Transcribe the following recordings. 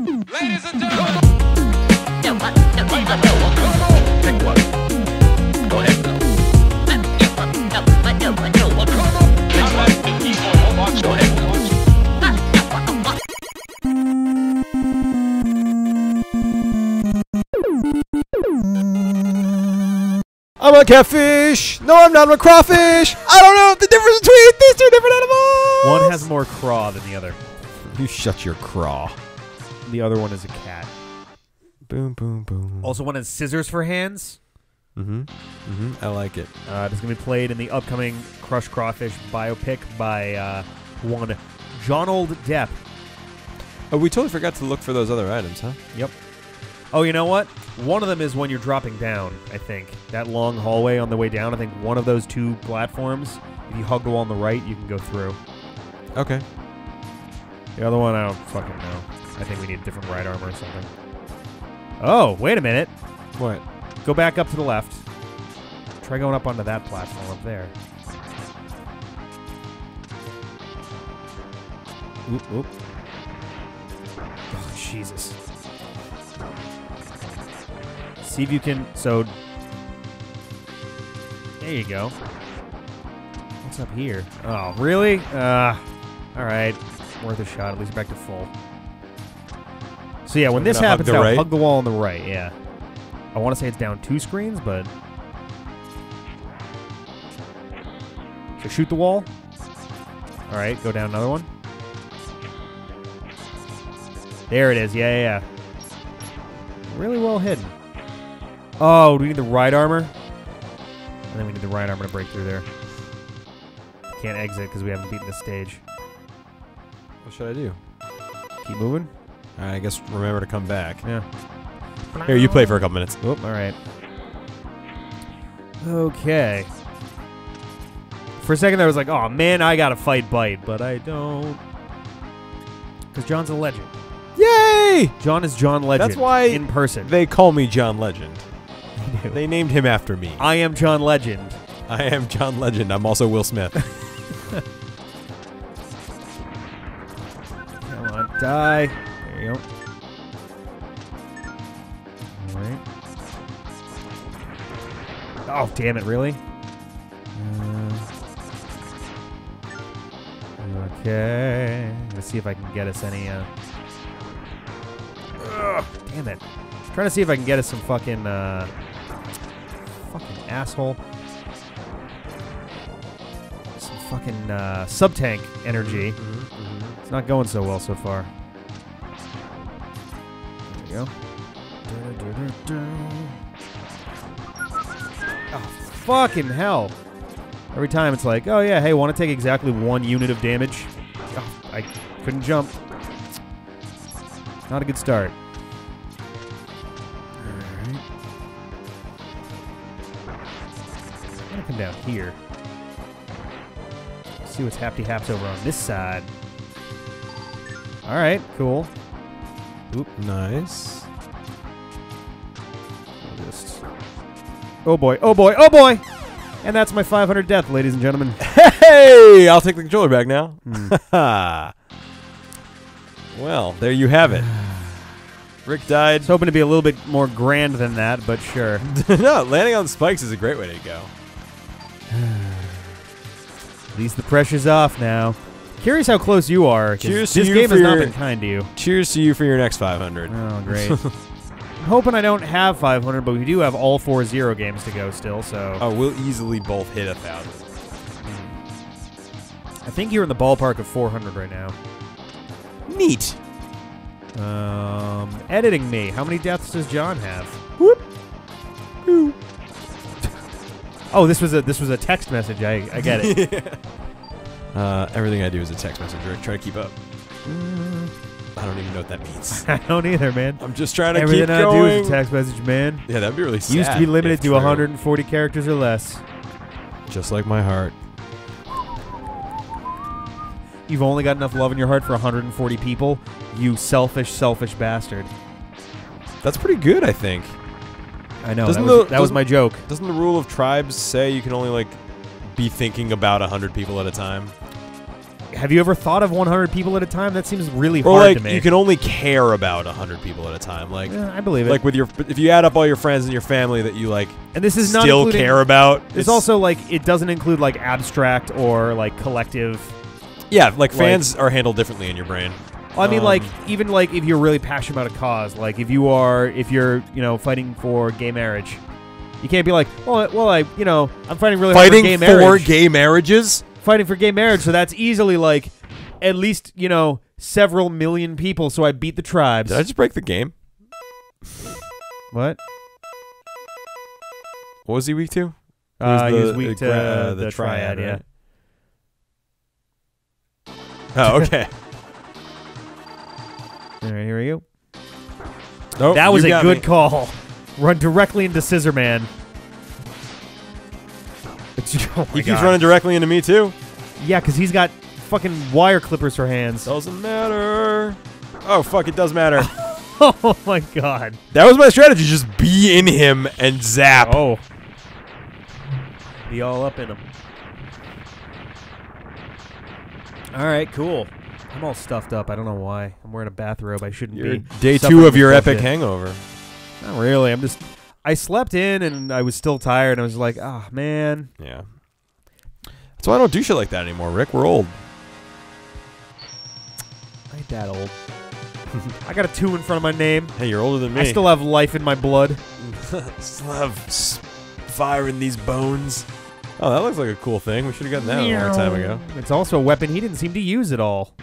Ladies and gentlemen. I'm a catfish. No, I'm not. I'm a crawfish. I don't know the difference between these two different animals. One has more craw than the other. You shut your craw. The other one is a cat. Boom, boom, boom. Also, one has scissors for hands. Mm-hmm. Mm-hmm. I like it. Uh, it's going to be played in the upcoming Crush Crawfish biopic by uh, one John Old Depp. Oh, we totally forgot to look for those other items, huh? Yep. Oh, you know what? One of them is when you're dropping down, I think. That long hallway on the way down, I think one of those two platforms, if you hug the wall on the right, you can go through. Okay. The other one, I don't fucking know. I think we need a different right armor or something. Oh, wait a minute. What? Go back up to the left. Try going up onto that platform up there. Oop, oop. Oh, Jesus. See if you can. So. There you go. What's up here? Oh, really? Uh, all right. Worth a shot. At least back to full. So yeah, when this hug happens, the now right? hug the wall on the right. Yeah. I want to say it's down two screens, but so shoot the wall. All right, go down another one. There it is. Yeah, yeah, yeah. Really well hidden. Oh, do we need the right armor? And then we need the right armor to break through there. Can't exit because we haven't beaten the stage. What should I do? Keep moving. I guess remember to come back. Yeah. Here, you play for a couple minutes. Oh, all right. Okay. For a second, I was like, "Oh man, I gotta fight Bite," but I don't, because John's a legend. Yay! John is John Legend. That's why in person. They call me John Legend. They named him after me. I am John Legend. I am John Legend. I'm also Will Smith. Come on, die. There you go. All right. Oh, damn it! Really? Uh, okay. Let's see if I can get us any. Uh... Ugh, damn it! trying to see if I can get us some fucking. Uh... Fucking asshole. Some fucking uh, sub tank energy. It's not going so well so far. Go. Oh, fucking hell. Every time it's like, oh yeah, hey, want to take exactly one unit of damage? Oh, I couldn't jump. Not a good start. I'm gonna come down here. See what's happy haps over on this side. Alright, cool. Oop, Nice. Just. Oh boy, oh boy, oh boy! And that's my 500 death, ladies and gentlemen. Hey, I'll take the controller back now. Hmm. well, there you have it. Rick died. I was hoping to be a little bit more grand than that, but sure. no, landing on spikes is a great way to go. At least the pressure's off now. Curious how close you are. Cheers to this game has not your- been kind to you. Cheers to you for your next 500. Oh, great. I'm hoping I don't have 500, but we do have all four zero games to go still, so Oh, we'll easily both hit a thousand. I think you're in the ballpark of 400 right now. Neat. Um, editing me. How many deaths does John have? Whoop. Oh, this was a this was a text message. I I get it. uh, everything I do is a text message. Rick. Try to keep up. I don't even know what that means. I don't either, man. I'm just trying to. Everything keep I going. do is a text message, man. yeah, that'd be really sad. Used to be limited if to true. 140 characters or less. Just like my heart. You've only got enough love in your heart for 140 people. You selfish, selfish bastard. That's pretty good, I think. I know. Doesn't that was, the- that was doesn't- my joke. Doesn't the rule of tribes say you can only like be thinking about hundred people at a time? Have you ever thought of 100 people at a time? That seems really Or hard like to me. you can only care about hundred people at a time. Like Yeah, I believe it. like with your if you add up all your friends and your family that you like and this is not still care about. It's also like it doesn't include like abstract or like collective. yeah, like fans are handled differently in your brain. I mean, Um, like even like if you're really passionate about a cause, like if you are, if you're, you know, fighting for gay marriage, you can't be like, well, well, I, you know, I'm fighting really hard Fighting for gay for gay marriages. Fighting for gay marriage. So that's easily like at least you know several million people. So I beat the tribes. Did I just break the game? what? What was he weak to? Uh, he the- was weak the to uh, the, triad. yeah. right? Oh, okay. All right, here we go. Nope, that was a good me. call. Run directly into Scissor Man. Oh He keeps God. running directly into me too. Yeah, because he's got fucking wire clippers for hands. Doesn't matter. Oh fuck! It does matter. oh my god. that was my strategy. Just be in him and zap. Oh. Be all up in him. All right, cool. I'm all stuffed up. I don't know why. I'm wearing a bathrobe. I shouldn't You're be. day two of your epic hangover. Not really. I'm just. I slept in and I was still tired. I was like, ah, man. Yeah. That's why I don't do shit like that anymore, Rick. We're old. I ain't that old. I got a two in front of my name. Hey, you're older than me. I still have life in my blood. still have fire in these bones. Oh, that looks like a cool thing. We should have gotten that a long time ago. It's also a weapon he didn't seem to use at all.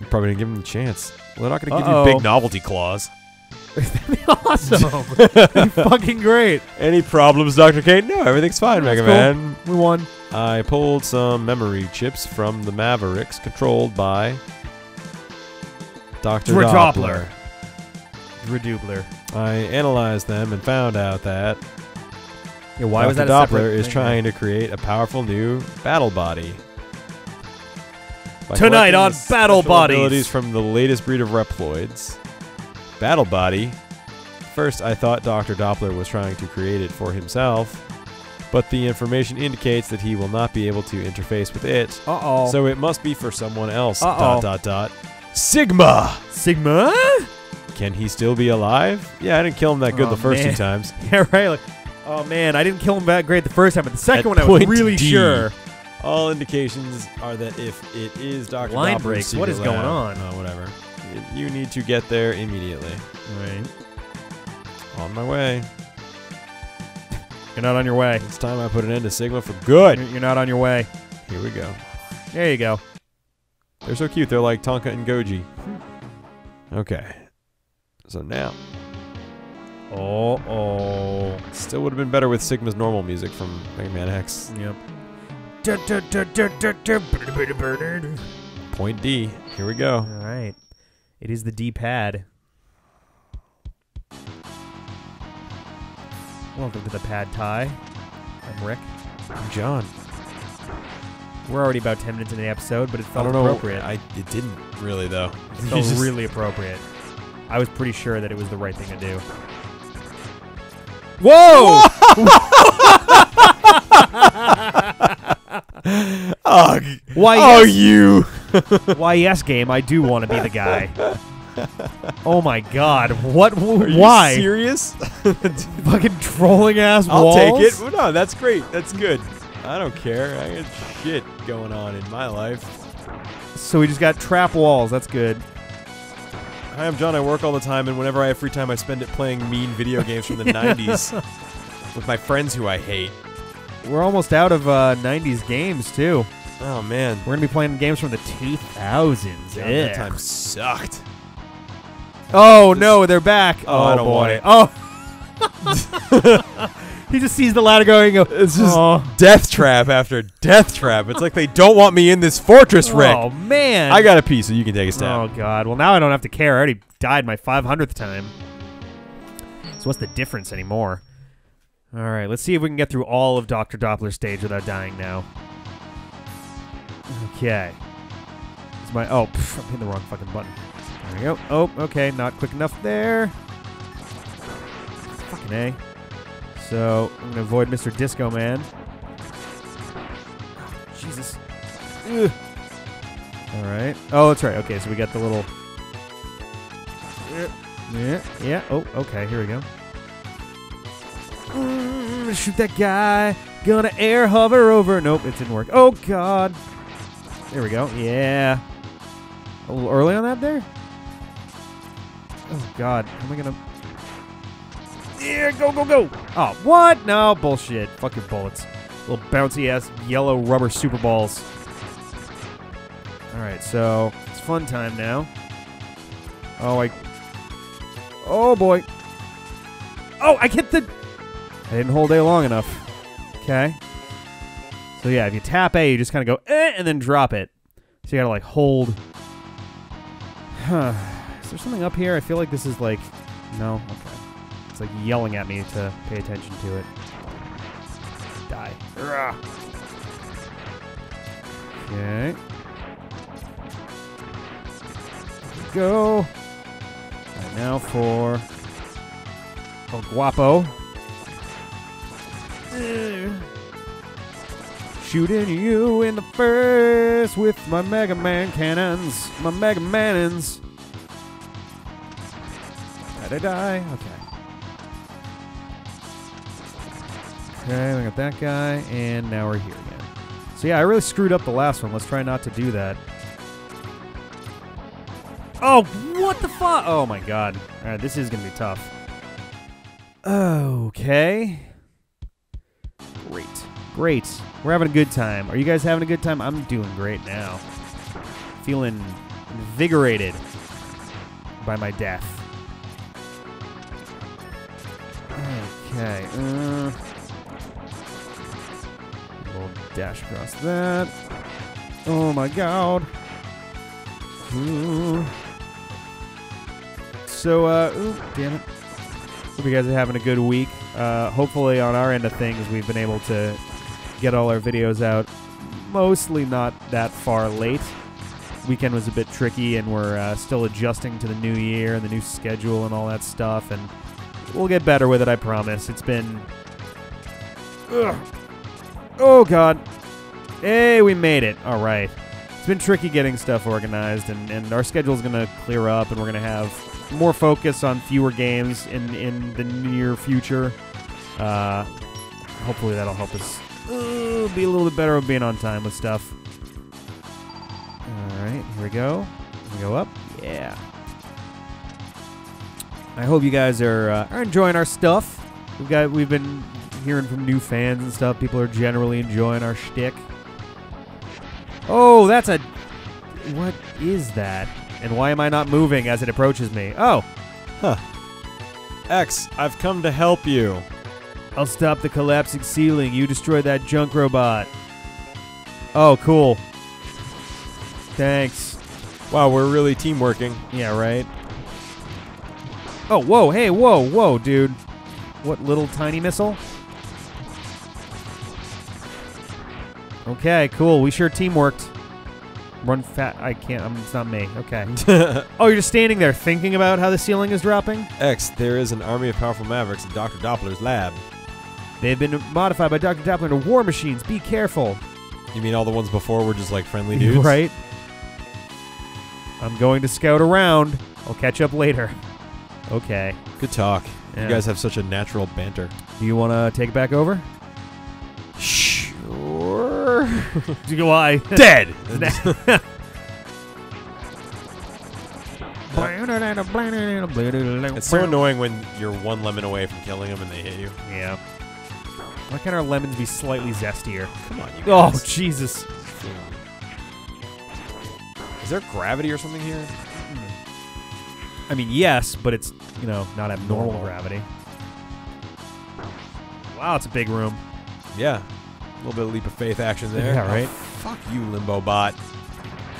We probably didn't give him the chance. Well, they're not going to give Uh-oh. you big novelty claws. That'd be awesome. That'd be fucking great. Any problems, Dr. Cain? No, everything's fine, That's Mega cool. Man. We won. I pulled some memory chips from the Mavericks controlled by Dr. Doppler. Doppler. Redoubler. I analyzed them and found out that Yeah, why Dr. was that a Doppler separate is thing? trying to create a powerful new battle body. By Tonight collecting on Battle special Bodies. abilities from the latest breed of Reploids. Battle Body. First, I thought Dr. Doppler was trying to create it for himself, but the information indicates that he will not be able to interface with it, Uh-oh. so it must be for someone else. Uh-oh. Dot dot dot. Sigma. Sigma? Can he still be alive? Yeah, I didn't kill him that good Oh, the first man. two times. Yeah, right. Like, oh man, I didn't kill him that great the first time, but the second At one I was really D. sure. All indications are that if it is Dr. Line breaks. What is going lab- on? Oh, whatever. You need to get there immediately. Right. On my way. You're not on your way. It's time I put an end to Sigma for good. You're, you're not on your way. Here we go. There you go. They're so cute. They're like Tonka and Goji. Okay. So now, Oh, oh. still would have been better with Sigma's normal music from Mega Man X. Yep. Point D. Here we go. All right. It is the D-pad. Welcome to the pad tie. I'm Rick. I'm John. We're already about 10 minutes into the episode, but it I felt don't know. appropriate. I it didn't really though. it felt really appropriate. I was pretty sure that it was the right thing to do. Whoa! Oh, Why, oh, yes. you. Why, yes, game. I do want to be the guy. oh my god. What? Are you why? serious? Fucking trolling ass I'll walls? take it. Well, no, that's great. That's good. I don't care. I got shit going on in my life. So we just got trap walls. That's good. Hi, I'm John. I work all the time, and whenever I have free time, I spend it playing mean video games from the 90s with my friends who I hate. We're almost out of uh, 90s games, too. Oh, man. We're going to be playing games from the 2000s. God, that time sucked. Oh, no, they're back. Oh, I don't boy. want it. Oh. he just sees the ladder going go, It's just oh, death trap after death trap. It's like they don't want me in this fortress, oh, Rick. oh, man. I got a piece, so you can take a step. Oh. God. Well, now I don't have to care. I already died my 500th time. So what's the difference anymore? All right, let's see if we can get through all of Dr. Doppler's stage without dying now. Okay. It's my... Oh, pff, I'm hitting the wrong fucking button. There we go. Oh, okay. Not quick enough there. Fucking A. So, I'm going to avoid Mr. Disco Man. Jesus. Ugh. All right. Oh, that's right. Okay, so we got the little. Yeah. Yeah. Oh, okay. Here we go. Mm, shoot that guy. Gonna air hover over. Nope, it didn't work. Oh God. There we go. Yeah. A little early on that there. Oh God. How am I gonna? Yeah. Go go go. Oh what? No bullshit. Fucking bullets. Little bouncy ass yellow rubber super balls. All right, so it's fun time now. Oh, I. Oh boy. Oh, I get the. I didn't hold A long enough. Okay. So yeah, if you tap A, you just kind of go eh, and then drop it. So you gotta like hold. Huh. Is there something up here? I feel like this is like. No. Okay. It's like yelling at me to pay attention to it. Die. Ugh. Okay. Go. Now for El Guapo. Ugh. Shooting you in the face with my Mega Man cannons. My Mega Manons. Did I die? Okay. Okay, we got that guy, and now we're here again. So yeah, I really screwed up the last one. Let's try not to do that. Oh, what the fuck? Oh my god. All right, this is gonna be tough. Okay. Great. Great. We're having a good time. Are you guys having a good time? I'm doing great now. Feeling invigorated by my death. Okay. Uh, we'll dash across that. Oh my god. Ooh. So, uh, ooh, damn it. Hope you guys are having a good week. Uh, hopefully, on our end of things, we've been able to get all our videos out mostly not that far late. Weekend was a bit tricky, and we're uh, still adjusting to the new year and the new schedule and all that stuff. And we'll get better with it, I promise. It's been. Ugh. Oh, God. Hey, we made it. All right. It's been tricky getting stuff organized, and, and our schedule's going to clear up, and we're going to have more focus on fewer games in, in the near future. Uh, hopefully, that'll help us uh, be a little bit better at being on time with stuff. All right, here we go. We go up. Yeah. I hope you guys are uh, are enjoying our stuff. We've got we've been hearing from new fans and stuff. People are generally enjoying our shtick. Oh, that's a. What is that? And why am I not moving as it approaches me? Oh, Huh. X, I've come to help you. I'll stop the collapsing ceiling. You destroyed that junk robot. Oh, cool. Thanks. Wow, we're really teamworking. Yeah, right. Oh, whoa, hey, whoa, whoa, dude. What little tiny missile? Okay, cool. We sure teamworked. Run fat. I can't. I'm, it's not me. Okay. oh, you're just standing there thinking about how the ceiling is dropping? X, there is an army of powerful mavericks in Dr. Doppler's lab. They've been modified by Dr. Doppler into war machines. Be careful. You mean all the ones before were just like friendly dudes? Right? I'm going to scout around. I'll catch up later. Okay. Good talk. Yeah. You guys have such a natural banter. Do you want to take it back over? Sure. Do you why? Dead. it's It's so annoying when you're one lemon away from killing them and they hit you. Yeah. Why can't our lemons be slightly zestier? Come on, you Oh. Jesus. Is there gravity or something here? Hmm. I mean, yes, but it's, you know, not abnormal gravity. Wow, it's a big room. Yeah. A little bit of leap of faith action there. Yeah, right. Oh, fuck you, Limbo Bot.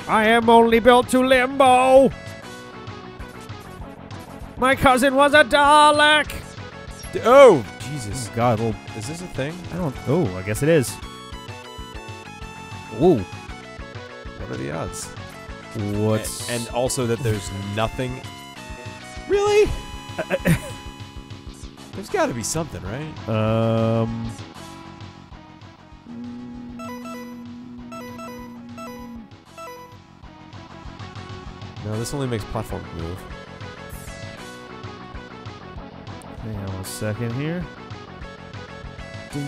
I am only built to limbo. My cousin was a Dalek. Oh, Jesus. God, little, Is this a thing? I don't. Oh, I guess it is. Ooh, What are the odds? what's A- and also that there's nothing. Really? There's got to be something, right? um. No, this only makes platforms move. Hang on a second here. The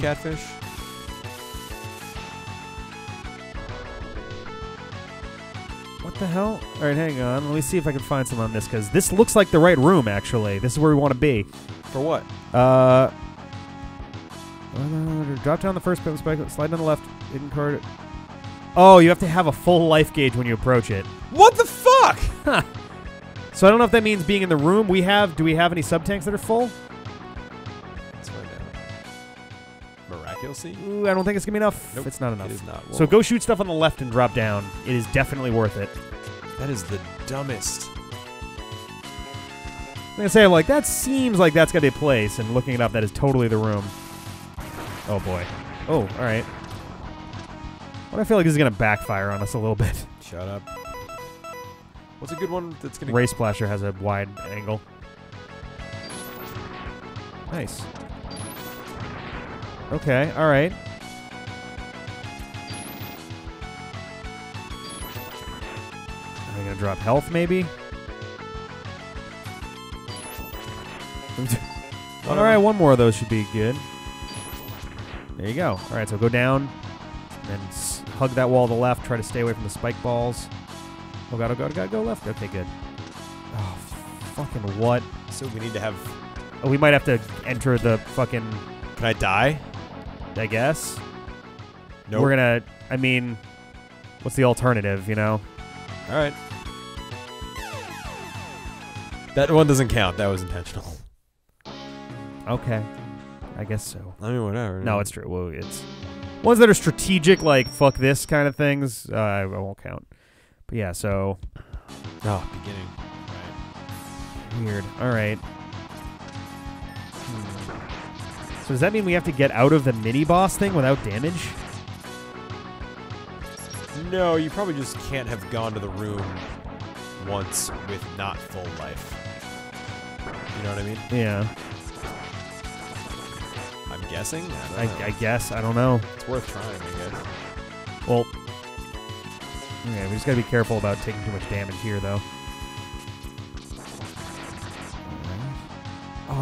catfish? What the hell? All right, hang on. Let me see if I can find some on this because this looks like the right room. Actually, this is where we want to be. For what? Uh, drop down the first pin spike, slide down the left, hidden card. Oh, you have to have a full life gauge when you approach it. What the fuck? So I don't know if that means being in the room. We have. Do we have any sub tanks that are full? Ooh, I don't think it's gonna be enough. Nope, It's not enough. It is not. So go shoot stuff on the left and drop down. It is definitely worth it. That is the dumbest. I'm gonna say like that seems like that's gotta be a place, and looking it up, that is totally the room. Oh boy. Oh, all right. What I feel like this is gonna backfire on us a little bit. Shut up. What's a good one that's gonna Ray Splasher has a wide angle. Nice. Okay, all right. Are we gonna drop health, maybe? all right, one more of those should be good. There you go. All right, so go down, and s- hug that wall to the left. Try to stay away from the spike balls. Oh god, oh god, oh god, go left. Okay, good. Oh, fucking what? So we need to have. Oh, we might have to enter the fucking. Can I die? I guess No. we're gonna. I mean, what's the alternative? You know? All right. That one doesn't count. That was intentional. Okay, I guess so. I mean, whatever. No, it's true. Well, it's ones that are strategic, like fuck this kind of things. Uh, I won't count. But yeah, so Oh, beginning. Right. weird. All right. So does that mean we have to get out of the mini boss thing without damage? No, you probably just can't have gone to the room once with not full life. You know what I mean? Yeah, I'm guessing. I, I. I guess. I don't know. it's worth trying, I guess. Well, okay, we just gotta be careful about taking too much damage here, though.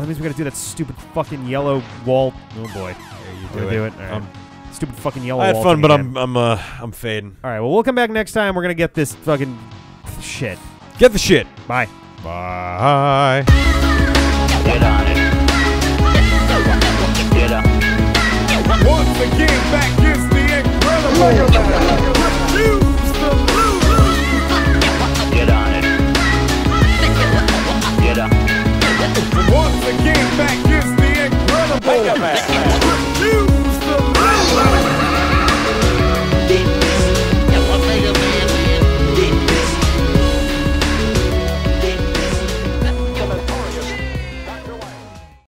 That means we gotta do that stupid fucking yellow wall. Oh boy, There you We're gonna do it. All right. Um, stupid fucking yellow. I had wall fun, but again. I'm I'm uh I'm fading. All right, well, we'll come back next time. We're gonna get this fucking shit. Get the shit. Bye. Bye. Get on it. Once again, back is the incredible. back is the incredible. Refuse to lose.